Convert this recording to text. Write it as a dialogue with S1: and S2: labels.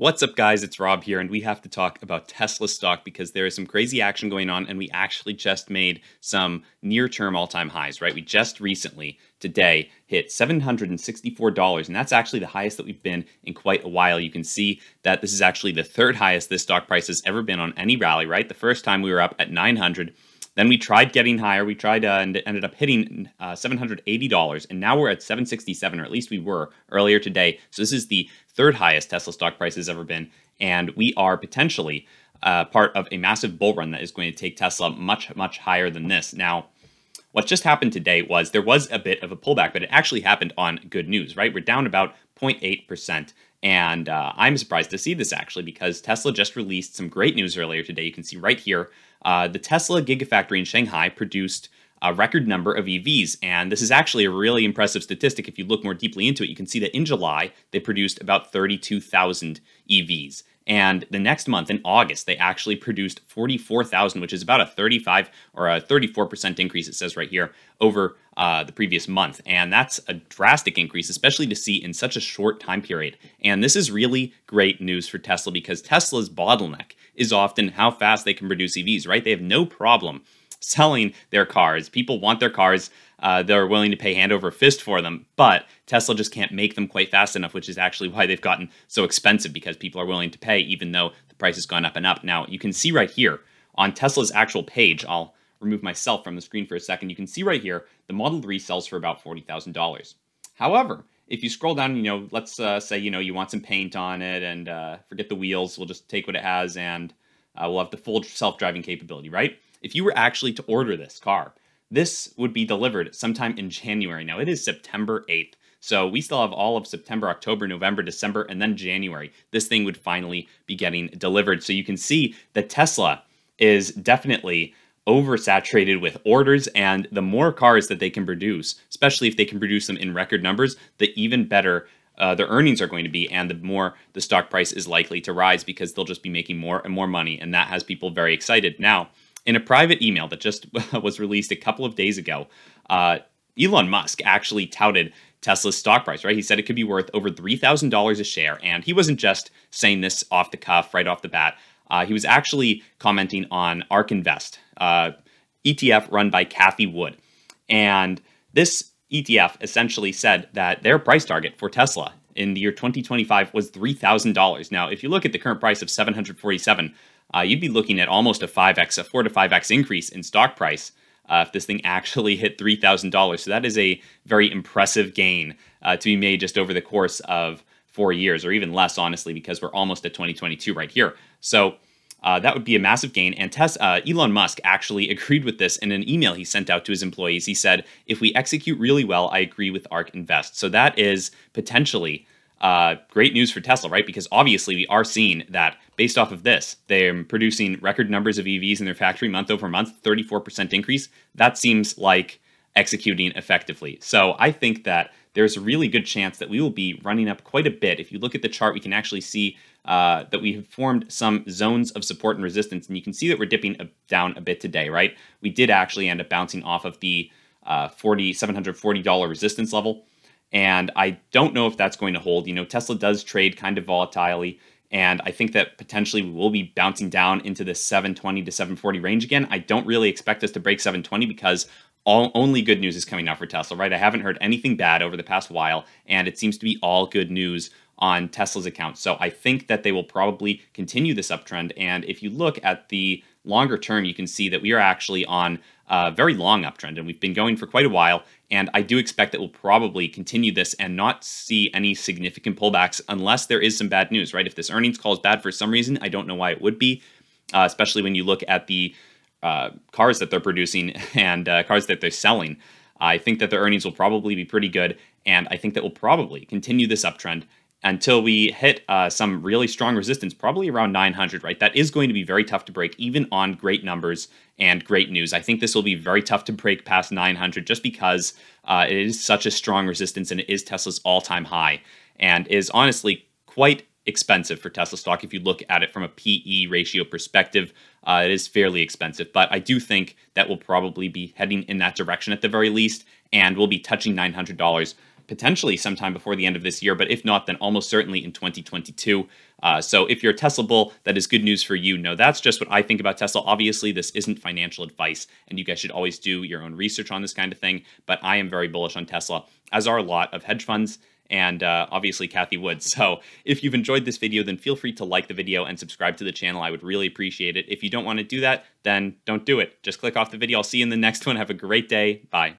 S1: What's up, guys? It's Rob here, and we have to talk about Tesla stock because there is some crazy action going on, and we actually just made some near term all time highs, right? We just recently, today, hit $764, and that's actually the highest that we've been in quite a while. You can see that this is actually the third highest this stock price has ever been on any rally, right? The first time we were up at 900 then we tried getting higher. We tried uh, and ended up hitting uh, $780, and now we're at 767, or at least we were earlier today. So this is the third highest Tesla stock price has ever been, and we are potentially uh, part of a massive bull run that is going to take Tesla much, much higher than this. Now, what just happened today was there was a bit of a pullback, but it actually happened on good news, right? We're down about 0.8%. And uh, I'm surprised to see this actually because Tesla just released some great news earlier today. You can see right here uh, the Tesla Gigafactory in Shanghai produced a record number of EVs. And this is actually a really impressive statistic. If you look more deeply into it, you can see that in July, they produced about 32,000 EVs. And the next month, in August, they actually produced 44,000, which is about a 35 or a 34% increase, it says right here, over uh, the previous month. And that's a drastic increase, especially to see in such a short time period. And this is really great news for Tesla because Tesla's bottleneck is often how fast they can produce EVs, right? They have no problem selling their cars. People want their cars. Uh, they're willing to pay hand over fist for them, but Tesla just can't make them quite fast enough, which is actually why they've gotten so expensive because people are willing to pay, even though the price has gone up and up. Now, you can see right here on Tesla's actual page, I'll remove myself from the screen for a second. You can see right here the Model 3 sells for about $40,000. However, if you scroll down, you know, let's uh, say, you know, you want some paint on it and uh, forget the wheels, we'll just take what it has and uh, we'll have the full self-driving capability, right? If you were actually to order this car, this would be delivered sometime in January. Now, it is September 8th. So we still have all of September, October, November, December, and then January. This thing would finally be getting delivered. So you can see that Tesla is definitely oversaturated with orders and the more cars that they can produce especially if they can produce them in record numbers the even better uh, their earnings are going to be and the more the stock price is likely to rise because they'll just be making more and more money and that has people very excited now in a private email that just was released a couple of days ago, uh, Elon Musk actually touted Tesla's stock price, right? He said it could be worth over $3,000 a share. And he wasn't just saying this off the cuff, right off the bat. Uh, he was actually commenting on ARK Invest, uh, ETF run by Cathie Wood. And this ETF essentially said that their price target for Tesla in the year 2025 was $3,000. Now, if you look at the current price of 747, uh, you'd be looking at almost a 5x, a 4 to 5x increase in stock price uh, if this thing actually hit $3,000. So that is a very impressive gain uh, to be made just over the course of four years, or even less, honestly, because we're almost at 2022 right here. So uh, that would be a massive gain. And Tess, uh, Elon Musk actually agreed with this in an email he sent out to his employees. He said, "If we execute really well, I agree with ARK Invest." So that is potentially uh, great news for Tesla, right? Because obviously we are seeing that based off of this, they're producing record numbers of EVs in their factory month over month, 34% increase. That seems like executing effectively. So I think that there's a really good chance that we will be running up quite a bit. If you look at the chart, we can actually see uh, that we have formed some zones of support and resistance, and you can see that we're dipping down a bit today, right? We did actually end up bouncing off of the uh, $40, $740 resistance level. And I don't know if that's going to hold. You know, Tesla does trade kind of volatilely. And I think that potentially we will be bouncing down into the 720 to 740 range again. I don't really expect us to break 720 because all only good news is coming out for Tesla, right? I haven't heard anything bad over the past while, and it seems to be all good news on Tesla's account. So I think that they will probably continue this uptrend. And if you look at the longer term, you can see that we are actually on a very long uptrend, and we've been going for quite a while. And I do expect that we'll probably continue this and not see any significant pullbacks unless there is some bad news, right? If this earnings call is bad for some reason, I don't know why it would be, uh, especially when you look at the uh, cars that they're producing and uh, cars that they're selling. I think that their earnings will probably be pretty good, and I think that we'll probably continue this uptrend until we hit uh, some really strong resistance, probably around 900, right? That is going to be very tough to break, even on great numbers and great news. I think this will be very tough to break past 900 just because uh, it is such a strong resistance and it is Tesla's all time high and is honestly quite expensive for Tesla stock if you look at it from a PE ratio perspective. Uh, it is fairly expensive, but I do think that we'll probably be heading in that direction at the very least, and we'll be touching $900 potentially sometime before the end of this year, but if not, then almost certainly in 2022. Uh, so if you're a Tesla bull, that is good news for you. No, that's just what I think about Tesla. Obviously, this isn't financial advice, and you guys should always do your own research on this kind of thing. But I am very bullish on Tesla, as are a lot of hedge funds and uh, obviously Cathie Wood. So if you've enjoyed this video, then feel free to like the video and subscribe to the channel. I would really appreciate it. If you don't want to do that, then don't do it. Just click off the video. I'll see you in the next one. Have a great day. Bye.